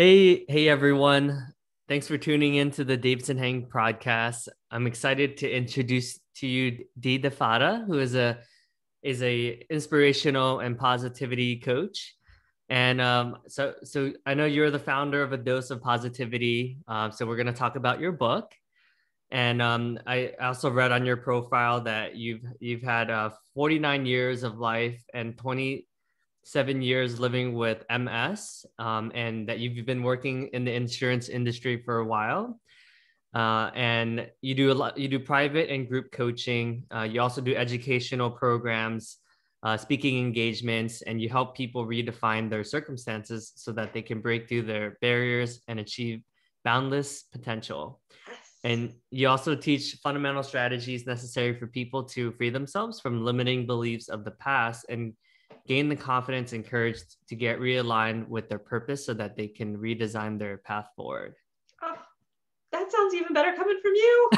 Hey, hey everyone. Thanks for tuning in to the Davidson Hang podcast. I'm excited to introduce to you Dee DiFatta, who is a is a inspirational and PositiviDee coach. And um, so, so I know you're the founder of a dose of positivity. Um, so we're going to talk about your book. And um, I also read on your profile that you've you've had uh, 49 years of life and 20 seven years living with MS um, and that you've been working in the insurance industry for a while. Uh, and you do a lot, you do private and group coaching. Uh, you also do educational programs, uh, speaking engagements, and you help people redefine their circumstances so that they can break through their barriers and achieve boundless potential. And you also teach fundamental strategies necessary for people to free themselves from limiting beliefs of the past and gain the confidence and courage to get realigned with their purpose so that they can redesign their path forward. Oh, that sounds even better coming from you.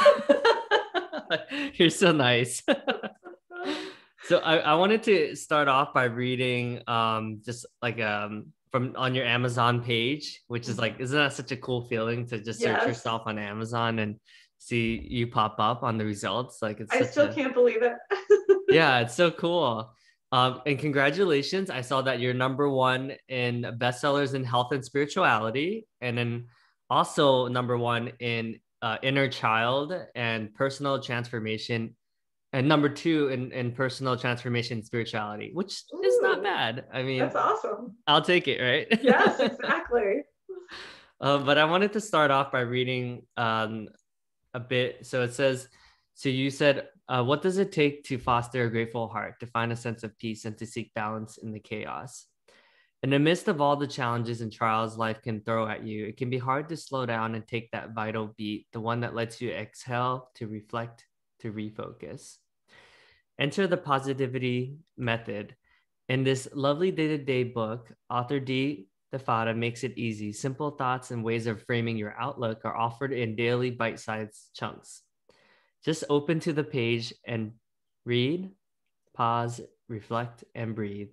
You're so nice. so I, I wanted to start off by reading um, just like um, from on your Amazon page, which is like, isn't that such a cool feeling to just search yes. yourself on Amazon and see you pop up on the results? Like it's I still a, can't believe it. yeah, it's so cool. Um, and congratulations. I saw that you're number one in bestsellers in health and spirituality, and then also number one in uh, inner child and personal transformation, and number two in, in personal transformation and spirituality, which Ooh, is not bad. I mean, that's awesome. I'll take it, right? Yes, exactly. uh, but I wanted to start off by reading um, a bit. So it says, so you said uh, what does it take to foster a grateful heart, to find a sense of peace, and to seek balance in the chaos? In the midst of all the challenges and trials life can throw at you, it can be hard to slow down and take that vital beat, the one that lets you exhale, to reflect, to refocus. Enter the PositiviDee method. In this lovely day to day book, author Dee DiFatta makes it easy. Simple thoughts and ways of framing your outlook are offered in daily bite sized chunks. Just open to the page and read, pause, reflect, and breathe.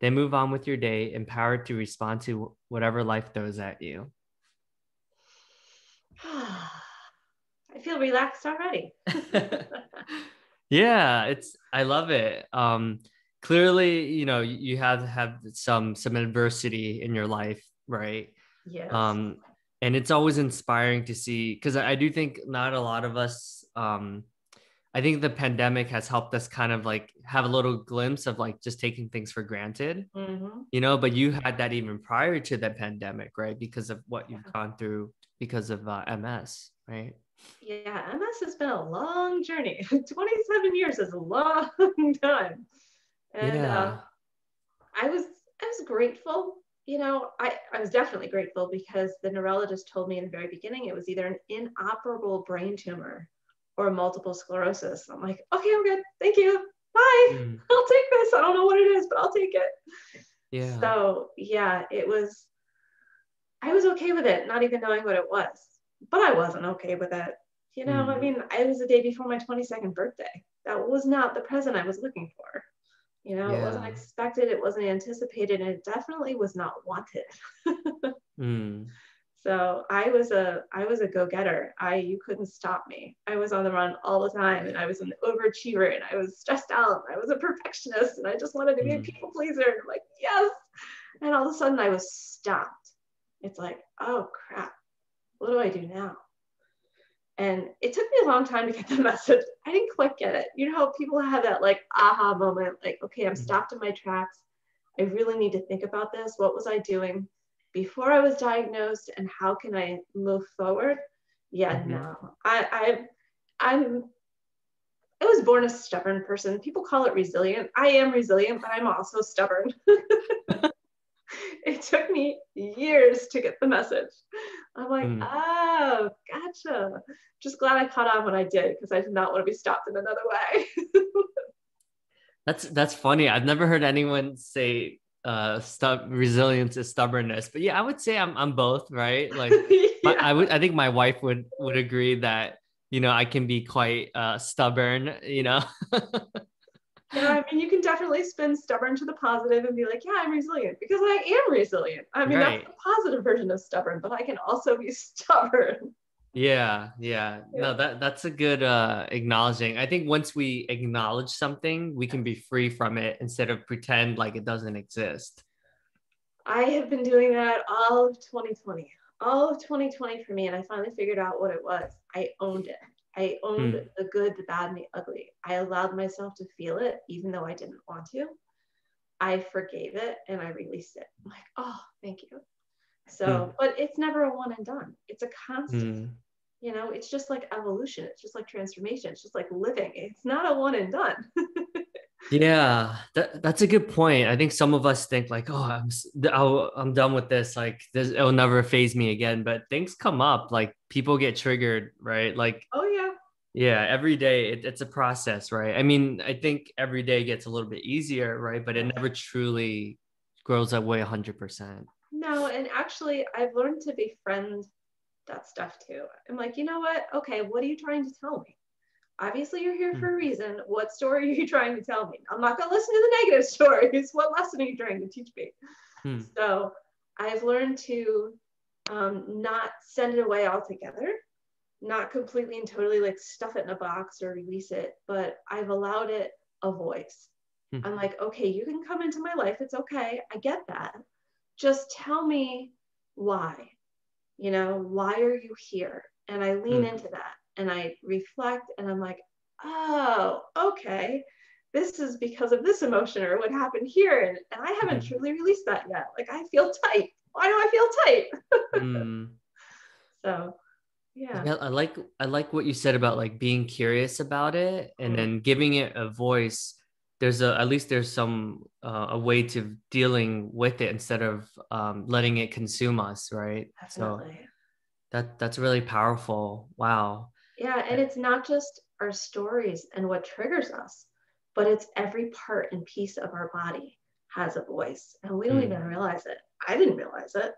Then move on with your day, empowered to respond to whatever life throws at you. I feel relaxed already. yeah, it's I love it. Um clearly, you know, you have have some some adversity in your life, right? Yes. Um and it's always inspiring to see because I, I do think not a lot of us um i think the pandemic has helped us kind of like have a little glimpse of like just taking things for granted. Mm-hmm. you know but you had that even prior to the pandemic right? Because of what you've gone through because of uh, ms right? Yeah ms has been a long journey. 27 years is a long time. And yeah. uh, i was i was grateful. You know, I, I was definitely grateful because the neurologist told me in the very beginning it was either an inoperable brain tumor or multiple sclerosis. I'm like, okay, I'm good. Thank you. Bye. Mm. I'll take this. I don't know what it is, but I'll take it. Yeah. So yeah, it was, I was okay with it, not even knowing what it was, but I wasn't okay with it. You know, mm. I mean, it was the day before my 22nd birthday. That was not the present I was looking for. You know, yeah. it wasn't expected, it wasn't anticipated, and it definitely was not wanted. mm. So I was a I was a go-getter. I you couldn't stop me. I was on the run all the time and I was an overachiever and I was stressed out. I was a perfectionist and I just wanted to be mm. a people pleaser. And I'm like, yes. And all of a sudden I was stopped. It's like, oh crap, what do I do now? And it took me a long time to get the message. I didn't quite get it. You know how people have that like aha moment, like, okay, I'm mm-hmm. stopped in my tracks. I really need to think about this. What was I doing before I was diagnosed and how can I move forward? Yeah, mm-hmm. no. I I I'm I was born a stubborn person. People call it resilient. I am resilient, but I'm also stubborn. it took me years to get the message. I'm like, mm. oh, gotcha. Just glad I caught on when I did because I did not want to be stopped in another way. that's that's funny. I've never heard anyone say uh stub resilience is stubbornness but yeah i would say i'm i'm both right like yeah. my, i would i think my wife would would agree that you know i can be quite uh stubborn you know yeah, I mean, you can definitely spin stubborn to the positive and be like, yeah, I'm resilient because I am resilient. I mean, right. that's the positive version of stubborn, but I can also be stubborn. Yeah, yeah, yeah. No, that that's a good uh acknowledging. I think once we acknowledge something, we can be free from it instead of pretend like it doesn't exist. I have been doing that all of 2020. All of 2020 for me, and I finally figured out what it was. I owned it. I owned hmm. the good, the bad, and the ugly. I allowed myself to feel it, even though I didn't want to. I forgave it and I released it. I'm like, oh, thank you. So, hmm. but it's never a one and done. It's a constant. Hmm. You know, it's just like evolution. It's just like transformation. It's just like living. It's not a one and done. yeah, that, that's a good point. I think some of us think like, oh, I'm i I'm done with this. Like, this it'll never phase me again. But things come up. Like people get triggered, right? Like, oh yeah, yeah. Every day it, it's a process, right? I mean, I think every day gets a little bit easier, right? But it never truly grows that way 100%. No, and actually, I've learned to befriend that stuff too. I'm like, you know what? Okay, what are you trying to tell me? obviously you're here for a hmm. reason. What story are you trying to tell me? I'm not going to listen to the negative stories. What lesson are you trying to teach me? Hmm. So I've learned to um, not send it away altogether, not completely and totally like stuff it in a box or release it, but I've allowed it a voice. Hmm. I'm like, okay, you can come into my life. It's okay. I get that. Just tell me why. You know, why are you here? And I lean hmm. into that and I reflect and I'm like, oh, okay, this is because of this emotion or what happened here. And, and I haven't mm. truly released that yet. Like I feel tight. Why do I feel tight? mm. So yeah. yeah. I like I like what you said about like being curious about it and mm. then giving it a voice. There's a at least there's some uh, a way to dealing with it instead of um, letting it consume us, right? Definitely. So that that's really powerful. Wow. Yeah, and it's not just our stories and what triggers us, but it's every part and piece of our body has a voice, and we don't mm. even realize it. I didn't realize it.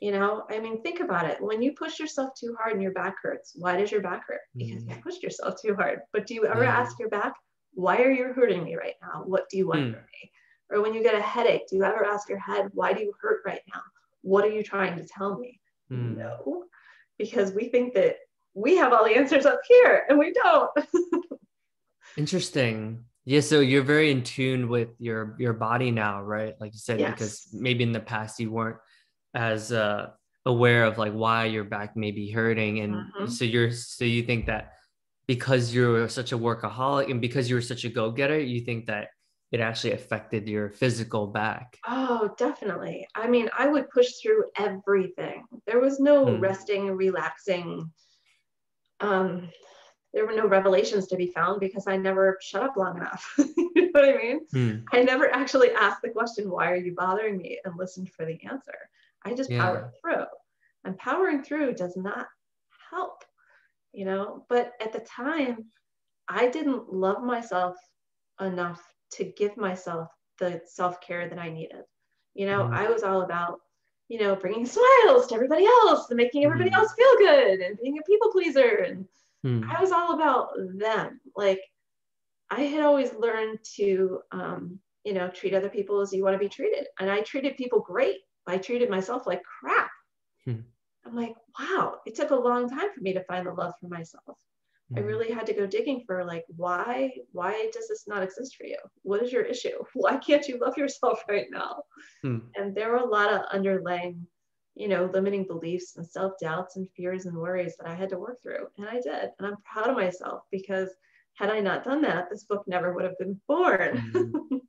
You know, I mean, think about it. When you push yourself too hard and your back hurts, why does your back hurt? Because mm. you pushed yourself too hard. But do you ever yeah. ask your back, why are you hurting me right now? What do you want mm. from me? Or when you get a headache, do you ever ask your head, why do you hurt right now? What are you trying to tell me? Mm. No, because we think that we have all the answers up here and we don't. Interesting. Yeah, so you're very in tune with your your body now, right? Like you said, yes. because maybe in the past you weren't as uh, aware of like why your back may be hurting, and mm-hmm. so you're so you think that because you're such a workaholic and because you were such a go getter, you think that it actually affected your physical back. Oh, definitely. I mean, I would push through everything. There was no hmm. resting, relaxing um, there were no revelations to be found because I never shut up long enough. you know what I mean? Mm. I never actually asked the question, why are you bothering me? And listened for the answer. I just yeah. powered through. And powering through does not help, you know. But at the time, I didn't love myself enough to give myself the self care that I needed. You know, mm. I was all about you know, bringing smiles to everybody else and making everybody mm. else feel good and being a people pleaser. And mm. I was all about them. Like I had always learned to, um, you know, treat other people as you want to be treated. And I treated people great. I treated myself like crap. I'm like, wow, it took a long time for me to find the love for myself. I mm-hmm. really had to go digging for like why why does this not exist for you? What is your issue? Why can't you love yourself right now? Hmm. And there were a lot of underlying, you know, limiting beliefs and self-doubts and fears and worries that I had to work through. And I did. And I'm proud of myself because had I not done that, this book never would have been born. mm-hmm.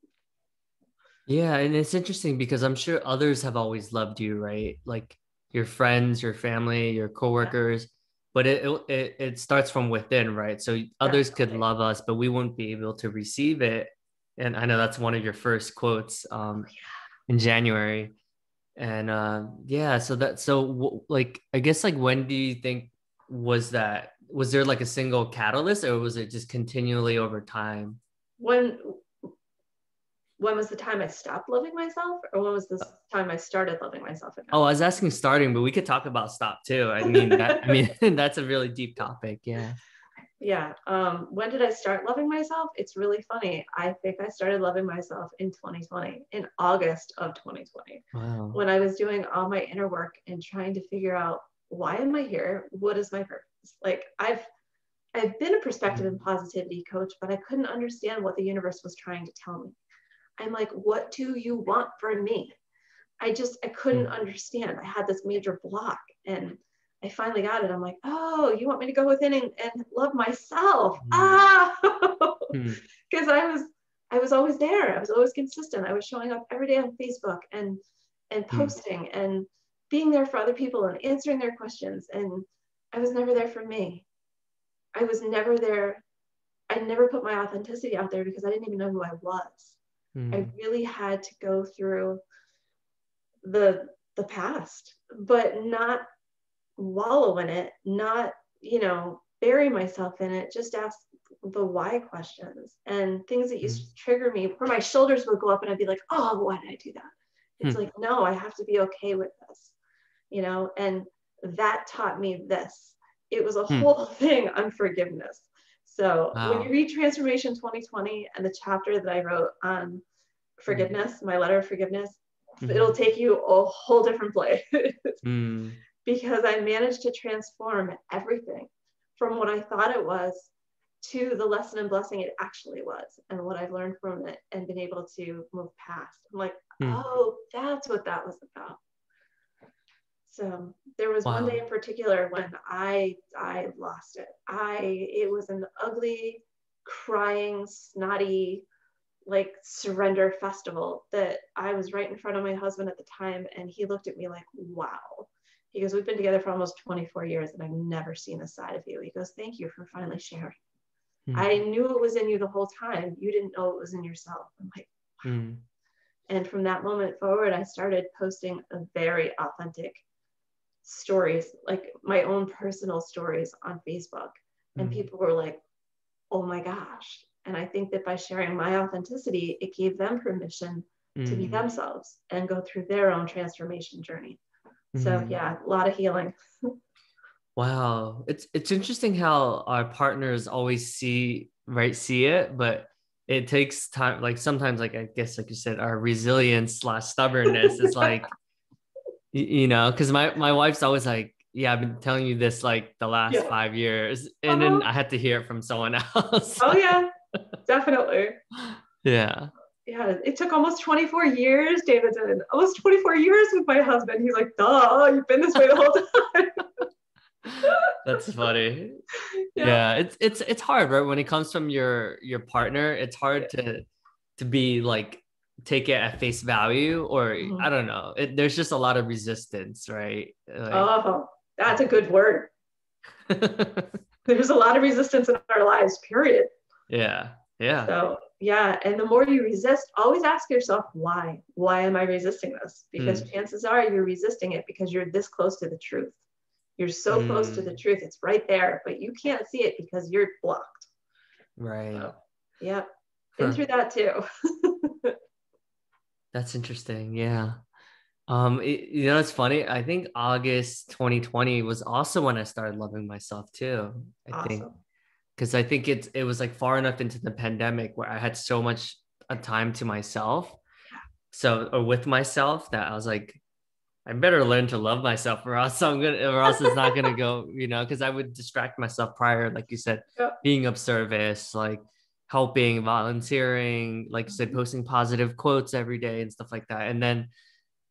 Yeah, and it's interesting because I'm sure others have always loved you, right? Like your friends, your family, your coworkers but it, it it starts from within right? So others could love us but we won't be able to receive it. And i know that's one of your first quotes um, in january. And uh, yeah so that so like i guess like when do you think was that? Was there like a single catalyst or was it just continually over time? When when was the time I stopped loving myself, or when was the time I started loving myself? Again? Oh, I was asking starting, but we could talk about stop too. I mean, that, I mean, that's a really deep topic. Yeah. yeah. Um, when did I start loving myself? It's really funny. I think I started loving myself in 2020, in August of 2020, Wow. when I was doing all my inner work and trying to figure out why am I here? What is my purpose? Like I've I've been a perspective and positivity coach, but I couldn't understand what the universe was trying to tell me. I'm like, what do you want from me? I just I couldn't understand. I had this major block and I finally got it. I'm like, oh, you want me to go within and, and love myself. Mm. Ah, Hmm. because I was I was always there. I was always consistent. I was showing up every day on Facebook and and Hmm. posting and being there for other people and answering their questions. And I was never there for me. I was never there. I never put my authenticity out there because I didn't even know who I was. Hmm. I really had to go through the the past, but not wallow in it, not, you know, bury myself in it, just ask the why questions and things that used to trigger me where my shoulders would go up and I'd be like, oh, why did I do that? It's Hmm. like, no, I have to be okay with this, you know, and that taught me this. It was a Hmm. whole thing on forgiveness. So Wow. when you read Transformation 2020 and the chapter that I wrote on forgiveness, my letter of forgiveness, Mhm. it'll take you a whole different place Hmm. because I managed to transform everything from what I thought it was to the lesson and blessing it actually was and what I've learned from it and been able to move past. I'm like, Hmm. oh, that's what that was about. So there was one day in particular when I I lost it. I it was an ugly, crying, snotty, like surrender festival that I was right in front of my husband at the time and he looked at me like, wow. He goes, We've been together for almost 24 years and I've never seen this side of you. He goes, Thank you for finally sharing. Hmm. I knew it was in you the whole time. You didn't know it was in yourself. I'm like, Hmm. and from that moment forward, I started posting a very authentic stories, like my own personal stories on Facebook. And Hmm. people were like, oh my gosh. And I think that by sharing my authenticity, it gave them permission to be Hmm. themselves and go through their own transformation journey. So Hmm. yeah, a lot of healing. Wow, it's it's interesting how our partners always see right see it, but it takes time. Like sometimes, like I guess, like you said, our resilience slash stubbornness is like, you know, because my my wife's always like, yeah, I've been telling you this like the last Yeah. five years, and then Uh-huh. I had to hear it from someone else. Oh yeah, definitely. yeah. Yeah, it took almost 24 years, Davidson. Almost 24 years with my husband. He's like, duh, you've been this way the whole time. That's funny. yeah. it's it's it's hard right when it comes from your your partner it's hard to to be like take it at face value or Mhm. i don't know it, there's just a lot of resistance right Like- Oh, that's a good word. There's a lot of resistance in our lives, period. yeah yeah So, yeah. And the more you resist, always ask yourself, why? Why am I resisting this? Because Mm. chances are you're resisting it because you're this close to the truth. You're so close to Mm. the truth. It's right there, but you can't see it because you're blocked. right Yep. Been Huh. through that too. that's interesting yeah. Um it- you know it's funny i think august 2020 was also when i started loving myself too i think. Because I think it's it was like far enough into the pandemic where I had so much uh, time to myself, so or with myself that I was like, I better learn to love myself, or else I'm gonna, or else it's not gonna go, you know, because I would distract myself prior, like you said, Yep. being of service, like helping, volunteering, like you said, mm-hmm. posting positive quotes every day and stuff like that, and then,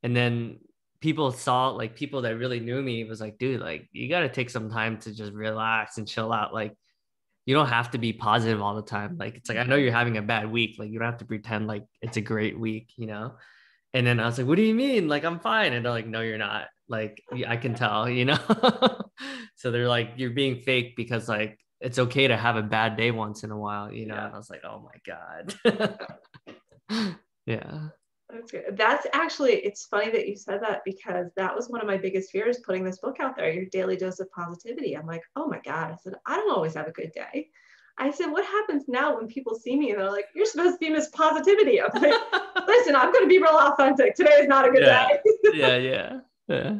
and then people saw like people that really knew me was like, dude, like you got to take some time to just relax and chill out, like you don't have to be positive all the time. Like it's like I know you're having a bad week. Like you don't have to pretend like it's a great week, you know. And then I was like, "What do you mean? Like I'm fine." And they're like, "No, you're not. Like I can tell, you know." so they're like, "You're being fake because like it's okay to have a bad day once in a while, you know." Yeah. And I was like, "Oh my god." yeah. That's good. That's actually, it's funny that you said that because that was one of my biggest fears putting this book out there, Your Daily Dose of PositiviDee. I'm like, oh my God. I said, I don't always have a good day. I said, what happens now when people see me and they're like, you're supposed to be Miss Positivity? I'm like, listen, I'm going to be real authentic. Today is not a good Yeah. day. yeah, yeah. Yeah.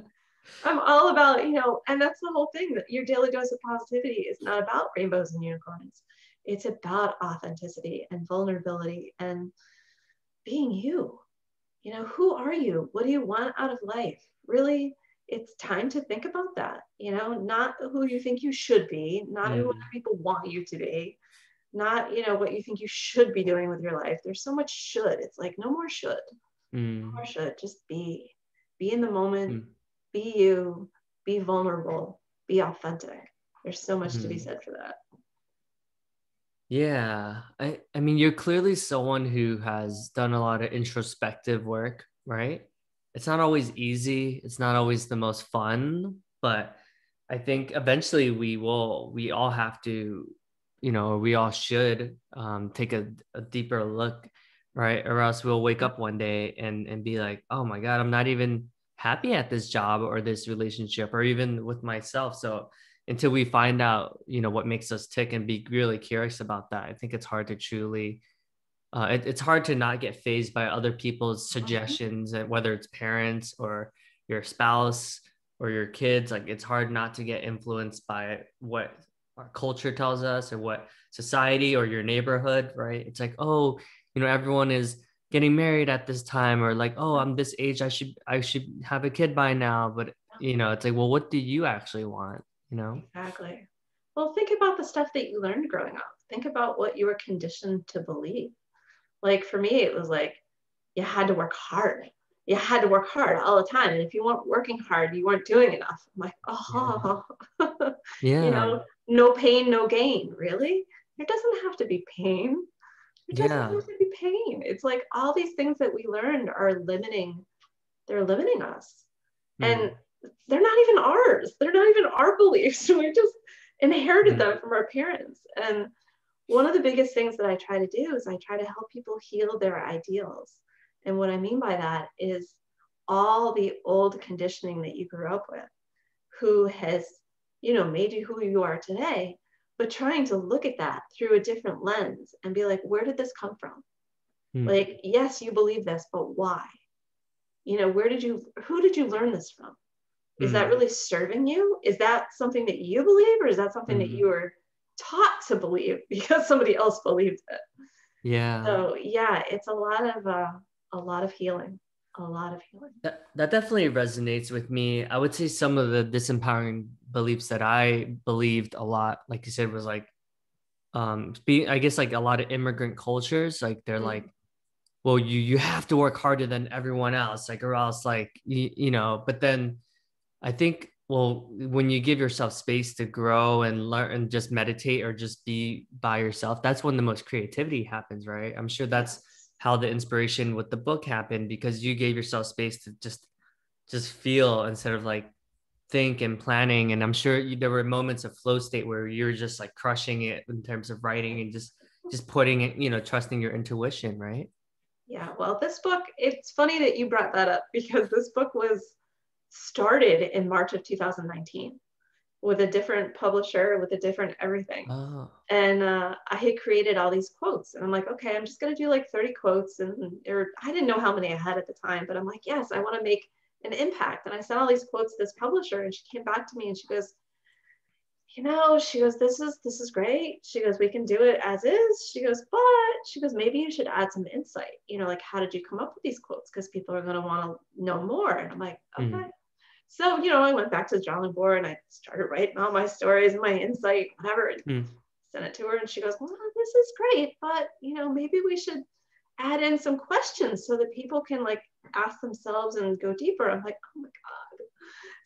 I'm all about, you know, and that's the whole thing that your daily dose of positivity is not about rainbows and unicorns. It's about authenticity and vulnerability and being you. You know, who are you? What do you want out of life? Really, it's time to think about that. You know, not who you think you should be, not mm. who other people want you to be, not, you know, what you think you should be doing with your life. There's so much should. It's like no more should. Mm. No more should. Just be. Be in the moment. Mm. Be you. Be vulnerable. Be authentic. There's so much to be mm-hmm. said for that. Yeah. I, I mean, you're clearly someone who has done a lot of introspective work, right? It's not always easy, it's not always the most fun, but I think eventually we will, we all have to, you know, we all should um, take a, a deeper look, right? Or else we'll wake up one day and, and be like, oh my God, I'm not even happy at this job or this relationship or even with myself. So until we find out you know what makes us tick and be really curious about that i think it's hard to truly uh, it, it's hard to not get phased by other people's mm-hmm. suggestions and whether it's parents or your spouse or your kids like it's hard not to get influenced by what our culture tells us or what society or your neighborhood right it's like oh you know everyone is getting married at this time or like oh i'm this age i should i should have a kid by now but you know it's like well what do you actually want you know? Exactly. Well, think about the stuff that you learned growing up. Think about what you were conditioned to believe. Like for me, it was like you had to work hard. You had to work hard all the time. And if you weren't working hard, you weren't doing enough. I'm like, oh, yeah. yeah. you know, no pain, no gain. Really? It doesn't have to be pain. It doesn't yeah. have to be pain. It's like all these things that we learned are limiting, they're limiting us. Mm. And they're not even ours. They're not even our beliefs. We just inherited them from our parents. And one of the biggest things that I try to do is I try to help people heal their ideals. And what I mean by that is all the old conditioning that you grew up with, who has, you know, made you who you are today, but trying to look at that through a different lens and be like, where did this come from? Hmm. Like, yes, you believe this, but why? You know, where did you, who did you learn this from? Is mm-hmm. that really serving you? Is that something that you believe, or is that something mm-hmm. that you were taught to believe because somebody else believed it? Yeah. So yeah, it's a lot of uh, a lot of healing. A lot of healing. That, that definitely resonates with me. I would say some of the disempowering beliefs that I believed a lot, like you said, was like um being I guess like a lot of immigrant cultures, like they're mm-hmm. like well you you have to work harder than everyone else like or else like you, you know but then I think well when you give yourself space to grow and learn and just meditate or just be by yourself that's when the most creativity happens right i'm sure that's how the inspiration with the book happened because you gave yourself space to just just feel instead of like think and planning. And i'm sure you, there were moments of flow state where you're just like crushing it in terms of writing and just just putting it you know trusting your intuition right? Yeah well this book it's funny that you brought that up because this book was started in March of 2019 with a different publisher, with a different everything. Oh. And uh, I had created all these quotes, and I'm like, okay, I'm just gonna do like 30 quotes, and or I didn't know how many I had at the time, but I'm like, yes, I want to make an impact. And I sent all these quotes to this publisher, and she came back to me and she goes, you know, she goes, this is this is great. She goes, we can do it as is. She goes, but she goes, maybe you should add some insight. You know, like how did you come up with these quotes? Because people are gonna want to know more. And I'm like, hmm. okay. Mm. So, you know, I went back to the drawing board and I started writing all my stories and my insight, whatever, and mm. sent it to her. And she goes, Well, this is great, but, you know, maybe we should add in some questions so that people can like ask themselves and go deeper. I'm like, Oh my God.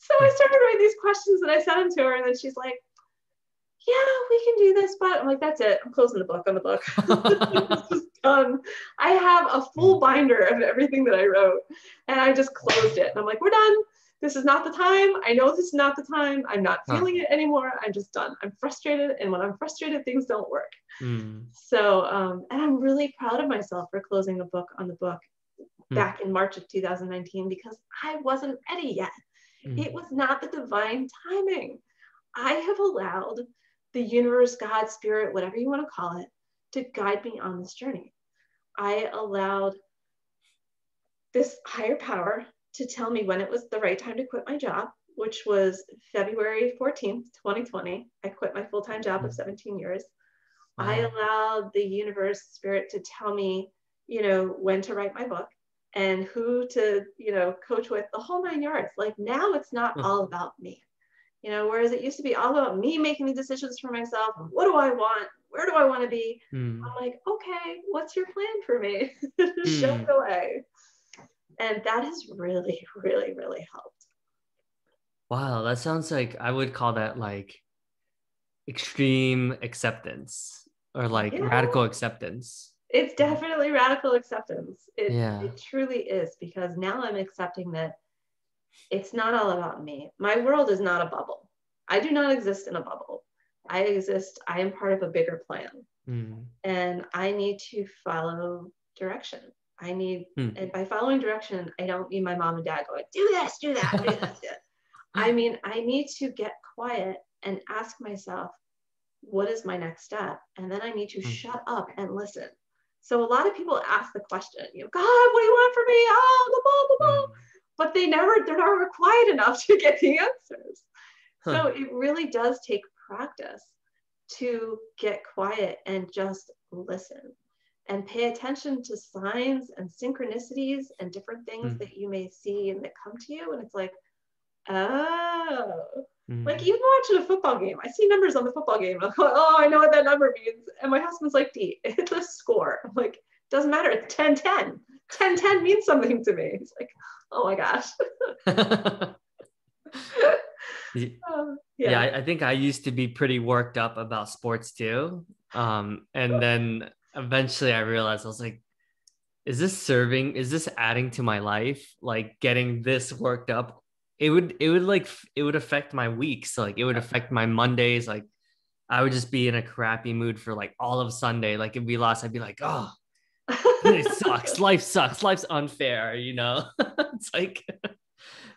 So I started writing these questions and I sent them to her. And then she's like, yeah, we can do this, but I'm like, that's it. I'm closing the book on the book. this is done. I have a full hmm. binder of everything that I wrote, and I just closed it. And I'm like, we're done this is not the time. I know this is not the time. I'm not feeling huh. it anymore. I'm just done. I'm frustrated. And when I'm frustrated, things don't work. Mm. So, um, and I'm really proud of myself for closing the book on the book mm. back in March of 2019 because I wasn't ready yet. Mm. It was not the divine timing. I have allowed the universe, God, spirit, whatever you want to call it, to guide me on this journey. I allowed this higher power to tell me when it was the right time to quit my job, which was February 14th, 2020. I quit my full time job of 17 years. Wow. I allowed the universe, spirit to tell me, you know, when to write my book and who to, you know, coach with the whole nine yards. Like now it's not all about me, you know, whereas it used to be all about me making the decisions for myself. What do I want? Where do I want to be? Mm. I'm like, okay, what's your plan for me? Show mm. the way. And that has really, really, really helped. Wow, that sounds like I would call that like extreme acceptance or like yeah. radical acceptance. It's definitely radical acceptance. It, yeah. it truly is because now I'm accepting that it's not all about me. My world is not a bubble. I do not exist in a bubble. I exist, I am part of a bigger plan. Mm. And I need to follow direction. I need, mm. and by following direction, I don't mean my mom and dad going, do this, do that, do this. I mean, I need to get quiet and ask myself, what is my next step? And then I need to mm. shut up and listen. So a lot of people ask the question, you know, God, what do you want from me? Oh, blah, blah, blah. Mm. But they never, they're never quiet enough to get the answers. Huh. So it really does take practice to get quiet and just listen and pay attention to signs and synchronicities and different things mm. that you may see and that come to you. And it's like, oh, mm. like even watching a football game, I see numbers on the football game. I'm like, oh, I know what that number means. And my husband's like, Dee, it's a score. I'm like, doesn't matter. It's 10 10. 10 10 means something to me. It's like, oh my gosh. yeah, uh, yeah I, I, think I used to be pretty worked up about sports too. Um, and then eventually I realized I was like, is this serving? Is this adding to my life? Like getting this worked up it would it would like it would affect my weeks. Like it would affect my mondays. Like i would just be in a crappy mood for like all of sunday. Like if we lost i'd be like oh it sucks. Life sucks. Life's unfair you know? It's like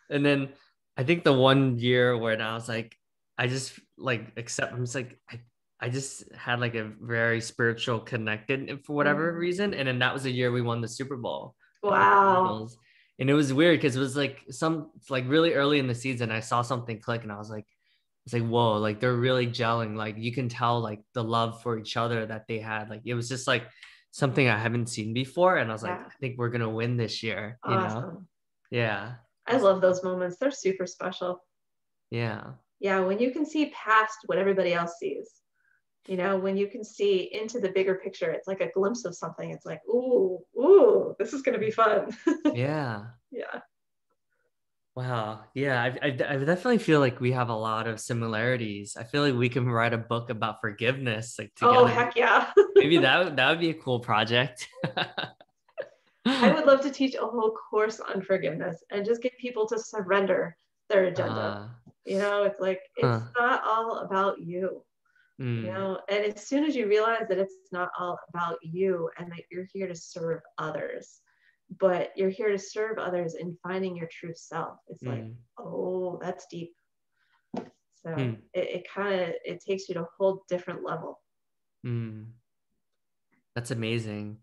and then i think the one year when i was like i just like accept i'm just like i I just had like a very spiritual connected for whatever mm. reason. And then that was the year we won the Super Bowl. Wow and it was weird because it was like some like really early in the season i saw something click and i was like it's like whoa like they're really gelling like you can tell like the love for each other that they had like it was just like something i haven't seen before and i was like yeah. i think we're gonna win this year you awesome. know yeah i love those moments they're super special yeah yeah when you can see past what everybody else sees you know when you can see into the bigger picture it's like a glimpse of something. It's like ooh ooh this is going to be fun. Yeah. Yeah. Wow. Yeah I, I, I, definitely feel like we have a lot of similarities. I feel like we can write a book about forgiveness like oh, together. oh heck yeah. Maybe that, that would be a cool project. I would love to teach a whole course on forgiveness and just get people to surrender their agenda. Uh, you know it's like it's not all about you Mm. You know, and as soon as you realize that it's not all about you and that you're here to serve others, but you're here to serve others in finding your true self, it's mm. like, oh, that's deep. So mm. it, it kind of it takes you to a whole different level. Mm. That's amazing.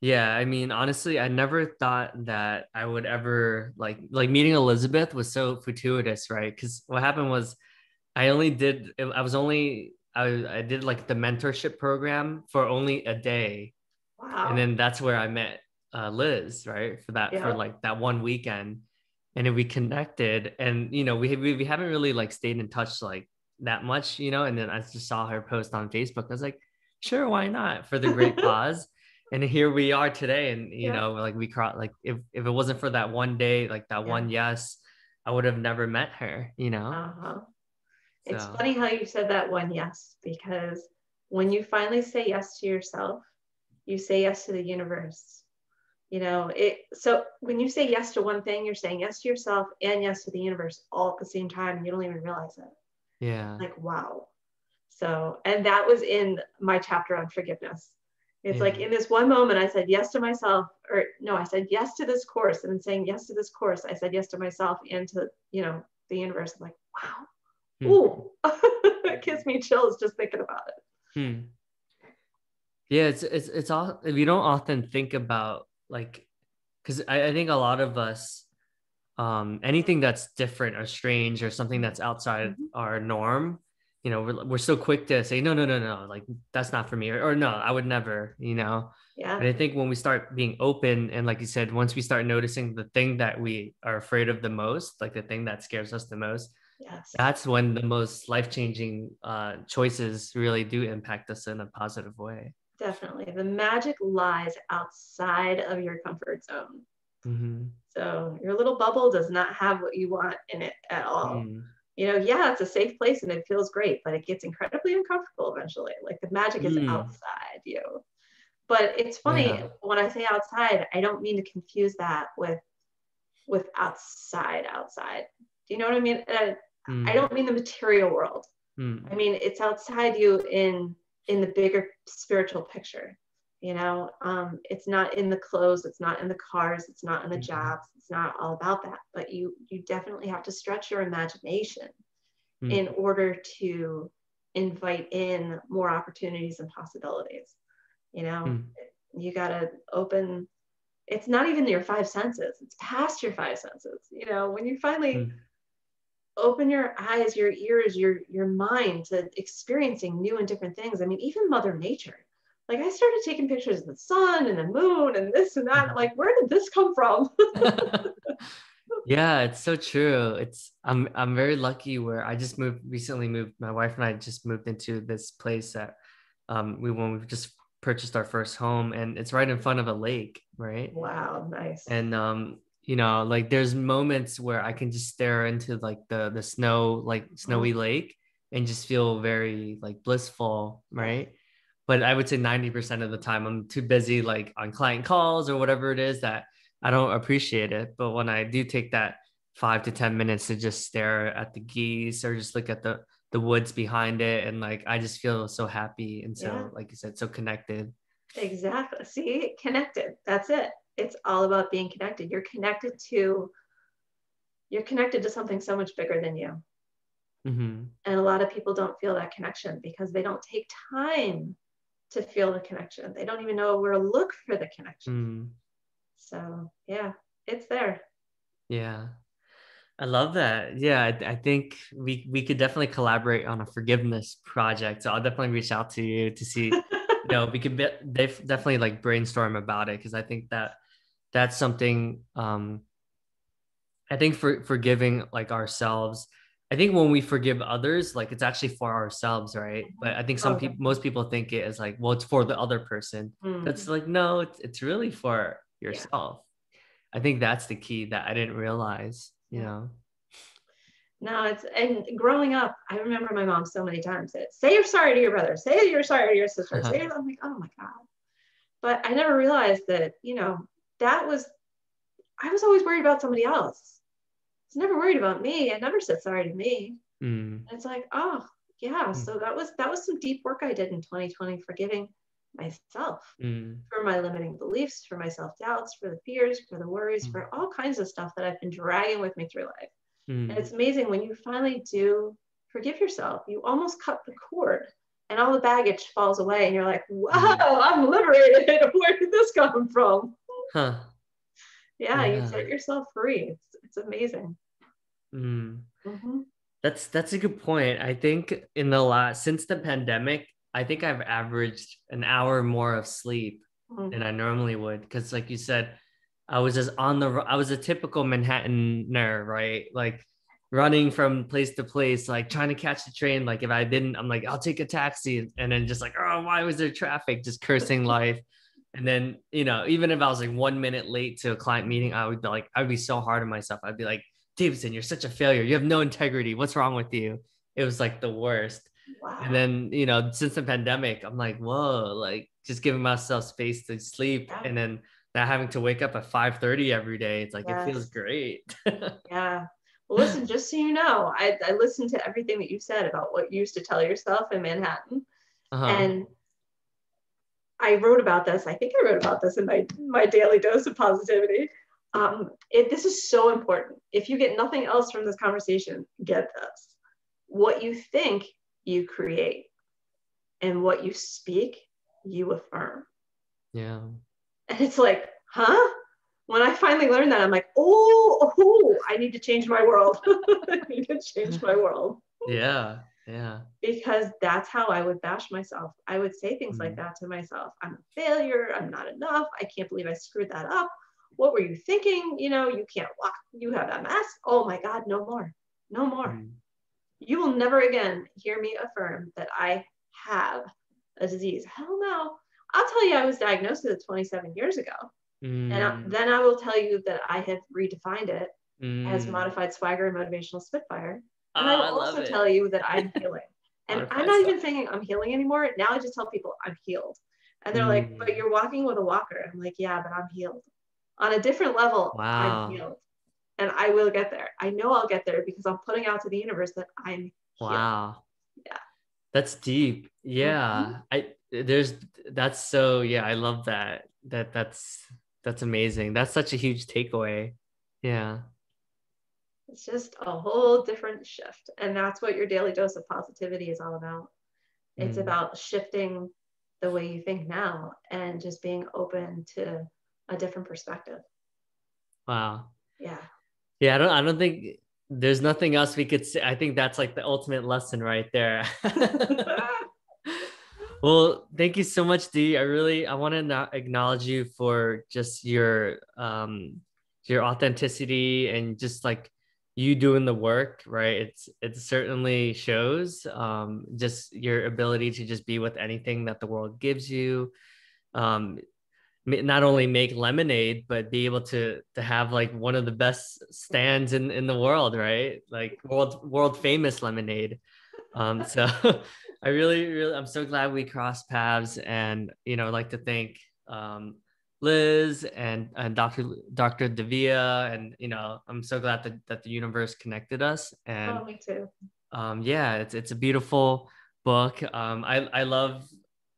Yeah, I mean, honestly, I never thought that I would ever like like meeting Elizabeth was so fortuitous, right? Because what happened was I only did I was only I, I did like the mentorship program for only a day. Wow. And then that's where I met uh, Liz, right? For that, yeah. for like that one weekend. And then we connected and, you know, we, we, we haven't really like stayed in touch like that much, you know? And then I just saw her post on Facebook. I was like, sure, why not for the great cause. And here we are today. And, you yeah. know, like we caught, like if, if it wasn't for that one day, like that yeah. one yes, I would have never met her, you know? Uh-huh. So. It's funny how you said that one yes, because when you finally say yes to yourself, you say yes to the universe. You know, it so when you say yes to one thing, you're saying yes to yourself and yes to the universe all at the same time, and you don't even realize it. Yeah. Like, wow. So, and that was in my chapter on forgiveness. It's yeah. like in this one moment, I said yes to myself, or no, I said yes to this course. And in saying yes to this course, I said yes to myself and to, you know, the universe. I'm like, wow, Hmm. Ooh, it gives me chills just thinking about it. Hmm. Yeah, it's it's it's all if we don't often think about like because I, I think a lot of us um, anything that's different or strange or something that's outside Mhm. our norm, you know, we're, we're so quick to say, no, no, no, no, like that's not for me, or, or no, I would never, you know. Yeah. And I think when we start being open, and like you said, once we start noticing the thing that we are afraid of the most, like the thing that scares us the most, Yes. that's when the most life changing uh, choices really do impact us in a positive way. Definitely. The magic lies outside of your comfort zone. Mhm. So your little bubble does not have what you want in it at all. Mm. You know, yeah, it's a safe place and it feels great, but it gets incredibly uncomfortable eventually. Like the magic is Mm. outside you. But it's funny Yeah. when I say outside, I don't mean to confuse that with with outside outside. Do you know what I mean? Uh, Mm. I don't mean the material world. Mm. I mean, it's outside you in in the bigger spiritual picture. You know, um, it's not in the clothes, it's not in the cars, it's not in the Mhm. jobs, it's not all about that. But you you definitely have to stretch your imagination Mm. in order to invite in more opportunities and possibilities. You know, Mm. you gotta open. It's not even your five senses; it's past your five senses. You know, when you finally Mm. Open your eyes, your ears, your your mind to experiencing new and different things. I mean, even Mother Nature. Like I started taking pictures of the sun and the moon and this and that. I'm like, where did this come from? yeah, it's so true. It's I'm I'm very lucky where I just moved recently moved my wife and I just moved into this place that um we when we just purchased our first home and it's right in front of a lake, right? wow, nice. And um you know, like there's moments where I can just stare into like the the snow like snowy mm-hmm. lake and just feel very like blissful, right? But I would say 90% of the time I'm too busy like on client calls or whatever it is that I don't appreciate it. But when I do take that five to 10 minutes to just stare at the geese or just look at the the woods behind it and like I just feel so happy and so Yeah. like you said so connected. exactly. See, connected. That's it. It's all about being connected. You're connected to you're connected to something so much bigger than you. Mhm. And a lot of people don't feel that connection because they don't take time to feel the connection. They don't even know where to look for the connection. Mm. So yeah, it's there. Yeah. I love that. Yeah, I, I think we we could definitely collaborate on a forgiveness project. So I'll definitely reach out to you to see, you know, we could be, def- definitely like brainstorm about it because I think that that's something. Um, I think for forgiving like ourselves. I think when we forgive others, like it's actually for ourselves, right? But I think some Oh, people, most people think it is like, well, it's for the other person. Mm. That's like, no, it's it's really for yourself. I think that's the key that I didn't realize, you know. No, it's and growing up, I remember my mom so many times said, "Say you're sorry to your brother. Say you're sorry to your sister." Say I'm like, "Oh my god!" But I never realized that you know that was I was always worried about somebody else. I was never worried about me. I never said sorry to me. Mm, it's like, oh yeah. Mm. So that was that was some deep work I did in 2020, forgiving myself mm, for my limiting beliefs, for my self doubts, for the fears, for the worries, Mm. for all kinds of stuff that I've been dragging with me through life. mm. And it's amazing when you finally do forgive yourself, you almost cut the cord and all the baggage falls away and you're like, wow, I'm liberated. Where did this come from? Huh. Yeah, Yeah. you set yourself free. It's, it's amazing. Mm. Mhm. That's that's a good point. I think in the last since the pandemic, I think I've averaged an hour more of sleep Mhm. than I normally would. Because like you said, I was just on the I was a typical Manhattaner, right? Like running from place to place, like trying to catch the train. Like if I didn't, I'm like, I'll take a taxi. And then just like, oh, why was there traffic? Just cursing life. And then, you know, even if I was like one minute late to a client meeting, I would be like, I'd be so hard on myself. I'd be like, Davidson, you're such a failure. You have no integrity. What's wrong with you? It was like the worst. Wow. And then, you know, since the pandemic, I'm like, whoa, like just giving myself space to sleep Yeah. and then not having to wake up at 5:30 every day. It's like it feels great. yeah. Well, listen, just so you know, I, I listened to everything that you said about what you used to tell yourself in Manhattan. Uh-huh. and I wrote about this. I think I wrote about this in my my daily dose of positivity. Um, it, this is so important. If you get nothing else from this conversation, get this: what you think, you create, and what you speak, you affirm. yeah. And it's like, huh? when I finally learned that, I'm like, oh, oh, I need to change my world. I need to change my world. Yeah. Yeah. Because that's how I would bash myself. I would say things mm-hmm. like that to myself. I'm a failure. I'm not enough. I can't believe I screwed that up. What were you thinking? You know, you can't walk. You have MS. Oh my God, no more. No more. Mm-hmm. You will never again hear me affirm that I have a disease. Hell no. I'll tell you, I was diagnosed with it 27 years ago. Mm. And then I will tell you that I have redefined it mm. as modified swagger and motivational spitfire. And I will also tell you that I'm healing. And I'm not even saying I'm healing anymore. Now I just tell people I'm healed. And they're mm. like, but you're walking with a walker. I'm like, yeah, but I'm healed. On a different level, wow. I'm healed. And I will get there. I know I'll get there because I'm putting out to the universe that I'm healed. Wow. Yeah. That's deep. Yeah. Mm-hmm. I there's that's so yeah, I love that. That that's that's amazing. That's such a huge takeaway. Yeah. It's just a whole different shift. And that's what your daily dose of PositiviDee is all about. It's mm. about shifting the way you think now and just being open to a different perspective. Wow. Yeah. Yeah, I don't I don't think there's nothing else we could say. I think that's like the ultimate lesson right there. well, thank you so much, Dee. I really I want to acknowledge you for just your um your authenticity and just like you doing the work right it's it certainly shows um, just your ability to just be with anything that the world gives you um, not only make lemonade but be able to to have like one of the best stands in in the world right? Like world world famous lemonade. Um so i really really i'm so glad we crossed paths and you know like to thank um Liz and, and Dr. Dr. Davia, and you know, I'm so glad that, that the universe connected us. And oh, me too. Um, yeah, it's it's a beautiful book. Um, I I love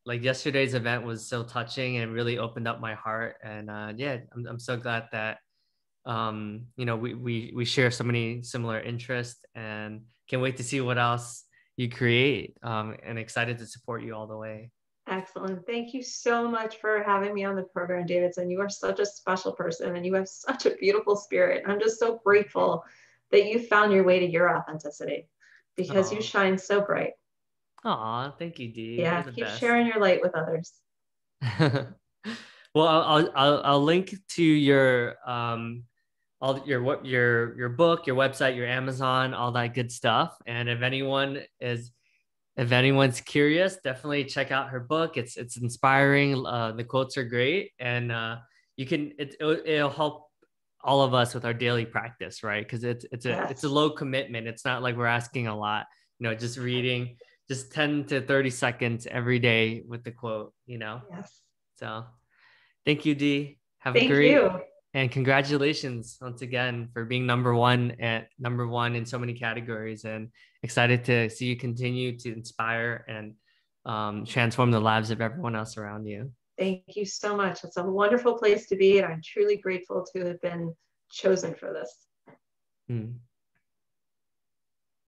like yesterday's event was so touching and really opened up my heart. And uh, yeah, I'm I'm so glad that um, you know we we we share so many similar interests and can't wait to see what else you create. Um, and excited to support you all the way. Excellent. Thank you so much for having me on the program, Davidson. You are such a special person and you have such a beautiful spirit. I'm just so grateful that you found your way to your authenticity because Aww. you shine so bright. Aw, thank you, Dee. Yeah, keep best. sharing your light with others. well, I'll, I'll, I'll link to your um all your what your your book, your website, your Amazon, all that good stuff. And if anyone is if anyone's curious, definitely check out her book. It's it's inspiring. Uh, the quotes are great, and uh, you can it, it'll help all of us with our daily practice, right? Because it's it's a yes. it's a low commitment. It's not like we're asking a lot. You know, just reading just ten to thirty seconds every day with the quote. You know. Yes. So, thank you, Dee. Have thank a great. You. And congratulations once again for being number one at number one in so many categories. And excited to see you continue to inspire and um, transform the lives of everyone else around you. Thank you so much. It's a wonderful place to be, and I'm truly grateful to have been chosen for this. Mm.